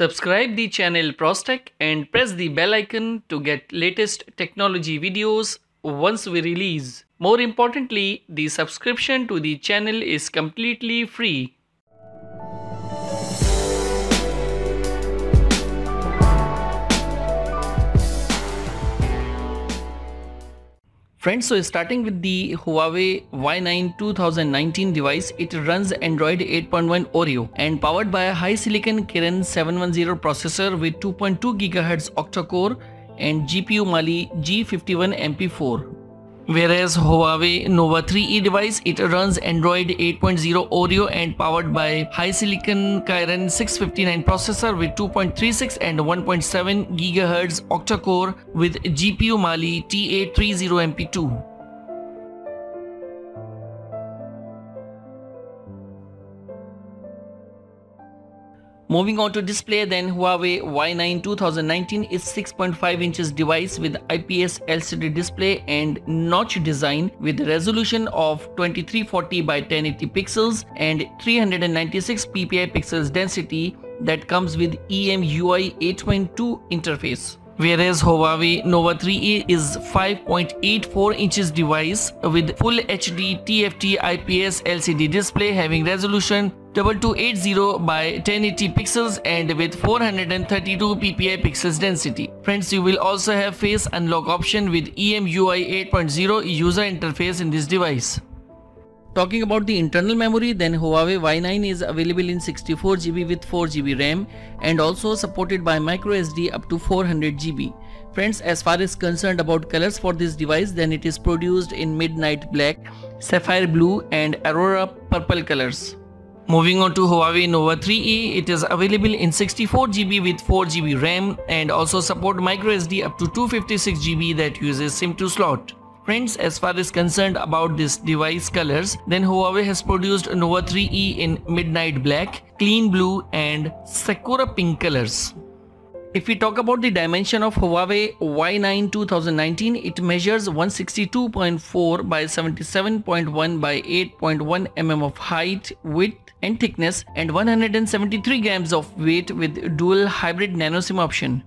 Subscribe the channel ProzTech and press the bell icon to get latest technology videos once we release. More importantly, the subscription to the channel is completely free. Friends, so starting with the Huawei Y9 2019 device, it runs Android 8.1 Oreo and powered by a HiSilicon Kirin 710 processor with 2.2 GHz octa-core and GPU Mali G51 MP4. Whereas Huawei Nova 3E device, it runs Android 8.0 Oreo and powered by HiSilicon Kirin 659 processor with 2.36 and 1.7 GHz octa-core with GPU Mali T830 Moving on to display then Huawei Y9 2019 is 6.5 inches device with IPS LCD display and notch design with resolution of 2340 by 1080 pixels and 396 ppi pixels density that comes with EMUI 8.2 interface. Whereas Huawei Nova 3E is 5.84 inches device with full HD TFT IPS LCD display having resolution 2280 by 1080 pixels and with 432 ppi pixels density. Friends, you will also have face unlock option with EMUI 8.0 user interface in this device. Talking about the internal memory, then Huawei Y9 is available in 64GB with 4GB RAM and also supported by microSD up to 400GB. Friends, as far as concerned about colors for this device, then it is produced in midnight black, sapphire blue and aurora purple colors. Moving on to Huawei Nova 3E, it is available in 64GB with 4GB RAM and also support microSD up to 256GB that uses SIM2 slot. Friends, as far as concerned about this device colors, then Huawei has produced Nova 3E in midnight black, clean blue and sakura pink colors. If we talk about the dimension of Huawei Y9 2019, it measures 162.4 by 77.1 by 8.1 mm of height, width and thickness and 173 grams of weight with dual hybrid nano SIM option.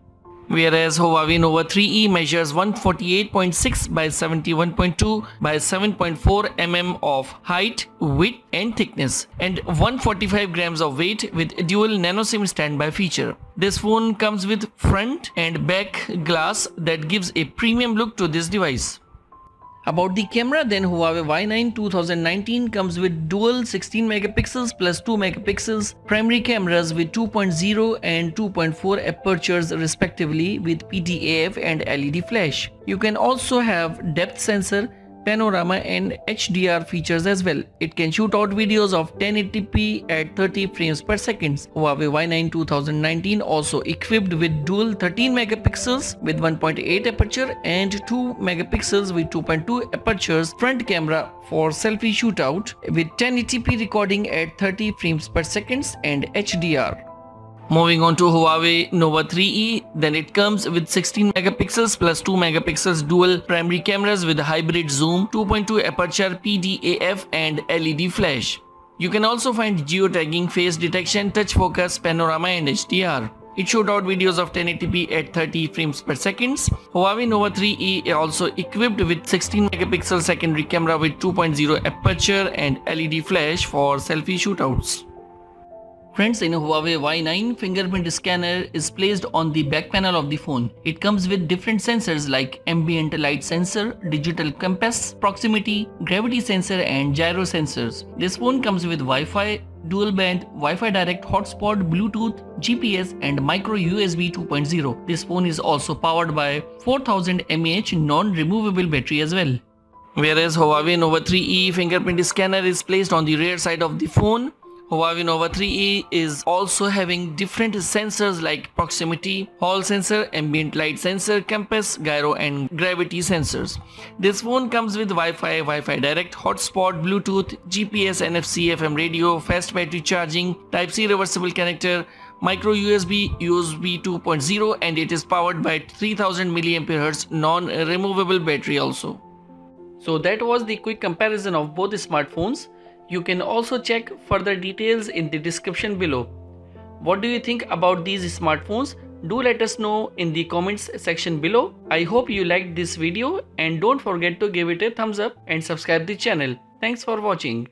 Whereas Huawei Nova 3E measures 148.6 by 71.2 by 7.4 mm of height, width and thickness and 145 grams of weight with dual nano SIM standby feature. This phone comes with front and back glass that gives a premium look to this device. About the camera then Huawei Y9 2019 comes with dual 16 megapixels plus 2 megapixels primary cameras with 2.0 and 2.4 apertures respectively with PDAF and LED flash. You can also have depth sensor panorama and HDR features as well. It can shoot out videos of 1080p at 30 frames per second. Huawei Y9 2019 also equipped with dual 13 megapixels with 1.8 aperture and 2 megapixels with 2.2 apertures front camera for selfie shootout with 1080p recording at 30 frames per second and HDR. Moving on to Huawei Nova 3E, then it comes with 16 megapixels plus 2 megapixels dual primary cameras with hybrid zoom, 2.2 aperture PDAF and LED flash. You can also find geotagging, face detection, touch focus, panorama and HDR. It shot out videos of 1080p at 30 frames per second. Huawei Nova 3E is also equipped with 16 megapixel secondary camera with 2.0 aperture and LED flash for selfie shootouts. Friends, in Huawei Y9, fingerprint scanner is placed on the back panel of the phone. It comes with different sensors like ambient light sensor, digital compass, proximity, gravity sensor and gyro sensors. This phone comes with Wi-Fi, dual band, Wi-Fi direct hotspot, Bluetooth, GPS and micro USB 2.0. This phone is also powered by 4000 mAh non-removable battery as well. Whereas Huawei Nova 3E fingerprint scanner is placed on the rear side of the phone, Huawei Nova 3E is also having different sensors like proximity, hall sensor, ambient light sensor, compass, gyro and gravity sensors. This phone comes with Wi-Fi, Wi-Fi direct, hotspot, Bluetooth, GPS, NFC, FM radio, fast battery charging, Type-C reversible connector, micro USB, USB 2.0 and it is powered by 3000 mAh non-removable battery also. So that was the quick comparison of both smartphones. You can also check further details in the description below. What do you think about these smartphones? Do let us know in the comments section below. I hope you liked this video and don't forget to give it a thumbs up and subscribe the channel. Thanks for watching.